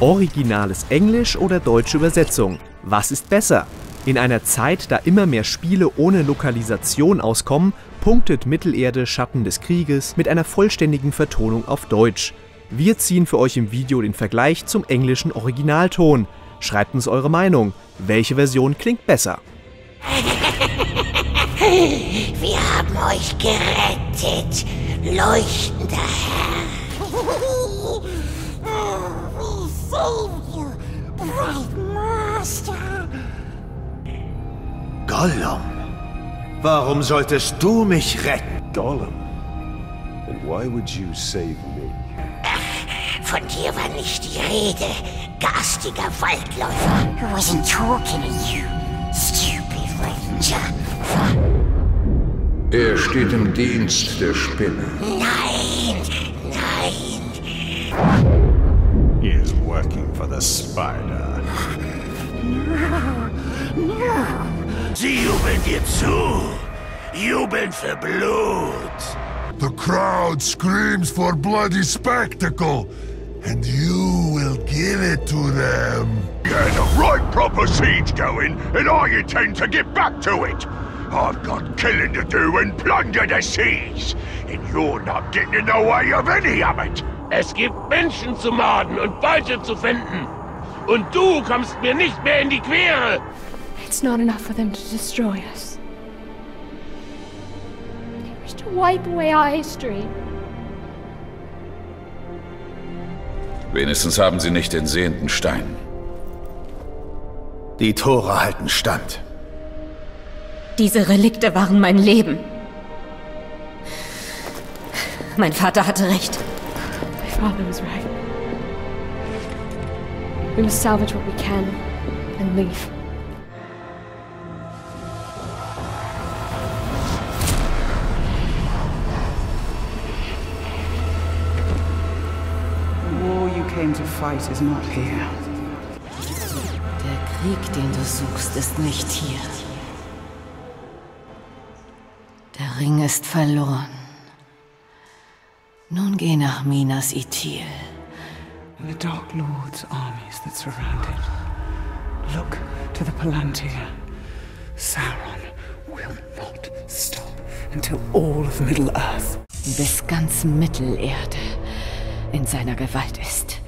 Originales Englisch oder deutsche Übersetzung? Was ist besser? In einer Zeit, da immer mehr Spiele ohne Lokalisation auskommen, punktet Mittelerde Schatten des Krieges mit einer vollständigen Vertonung auf Deutsch. Wir ziehen für euch im Video den Vergleich zum englischen Originalton. Schreibt uns eure Meinung. Welche Version klingt besser? Wir haben euch gerettet, leuchtender Herr. We save you, bright master. Gollum, warum solltest du mich retten? Gollum? And why would you save me? Von dir war nicht die Rede, garstiger Waldläufer. I wasn't talking to you, stupid ranger. Er steht im Dienst der Spinne. Nein, nein. He is working for the spider. Sie jubeln dir zu. Jubeln für Blut. The crowd screams for bloody spectacle, and you will give it to them. Get a right proper siege going, and I intend to get back to it. I've got killing to do and plunder the seas, and you're not getting in the way of any of it. Es gibt Menschen zu morden und Beute zu finden. Und du kommst mir nicht mehr in die Quere. It's not enough for them to destroy us. They wish to wipe away our history. Wenigstens haben sie nicht den sehenden Stein. Die Tore halten stand. Diese Relikte waren mein Leben. Mein Vater hatte recht. My father was right. We must salvage what we can and leave. The war you came to fight is not here. Der Krieg, den du suchst, ist nicht hier. Der Ring ist verloren. Nun geh nach Minas Ithil. The Dark Lord's armies that surround it. Look to the Palantir. Sauron will not stop until all of Middle-earth Bis ganz Mittelerde in seiner Gewalt ist.